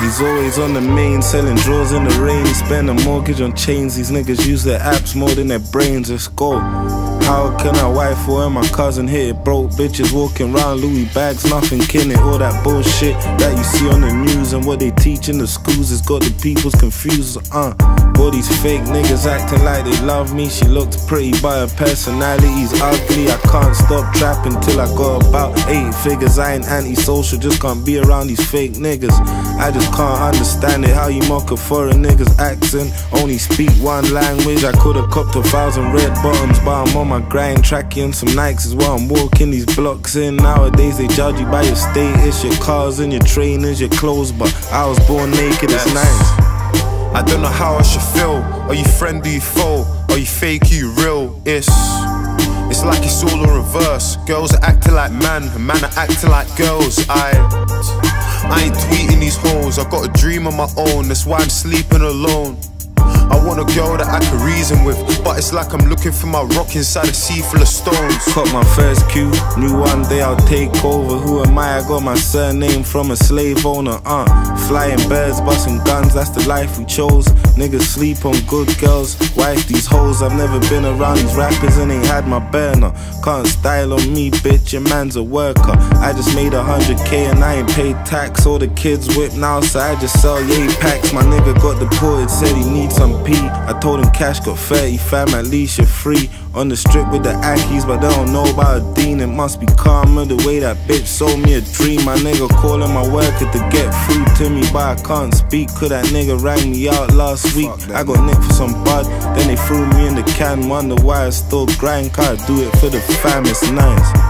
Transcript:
was always on the main, selling drawers in the rain. Spend a mortgage on chains. These niggas use their apps more than their brains. Let's go. How can I wife or my cousin it? Broke bitches walking around Louis bags, nothing it. All that bullshit that you see on the news and what they teach in the schools has got the people's confused. Uh, all these fake niggas acting like they love me. She looks pretty, but her personality's ugly. I can't stop trapping till I got about eight figures. I ain't antisocial, just can't be around these fake niggas. I just can't understand it. How you mock a foreign nigga's accent? Only speak one language. I could've copped a thousand red bottoms, but I'm on my grind. Tracking some Nikes is while I'm walking these blocks in. Nowadays they judge you by your status, your cars and your trainers, your clothes. But I was born naked, it's nice. I don't know how I should feel. Are you friend, are you foe? Are you fake, are you real? It's it's like it's all in reverse. Girls are acting like man, and man are acting like girls. I I ain't tweeting these hoes. I got a dream of my own. That's why I'm sleeping alone. I want a girl that I can reason with, but it's like I'm looking for my rock inside a sea full of stones. Caught my first cue, knew one day I'll take over. Who am I? I got my surname from a slave owner. Uh, flying birds, busting guns, that's the life we chose. Niggas sleep on good girls, wife these hoes. I've never been around these rappers and ain't had my burner. Can't style on me, bitch. Your man's a worker. I just made a hundred K and I ain't paid tax. All the kids whip now, so I just sell yay packs. My nigga got deported, said he needs some I told him cash got 30 fam, at least you're free. On the strip with the Ackies, but they don't know about a Dean. It must be karma the way that bitch sold me a dream. My nigga calling my worker to get through to me, but I can't speak. Cause that nigga rang me out last week. I got nicked for some bud, then they threw me in the can. Wonder why I still grind, cause I do it for the fam, it's nice.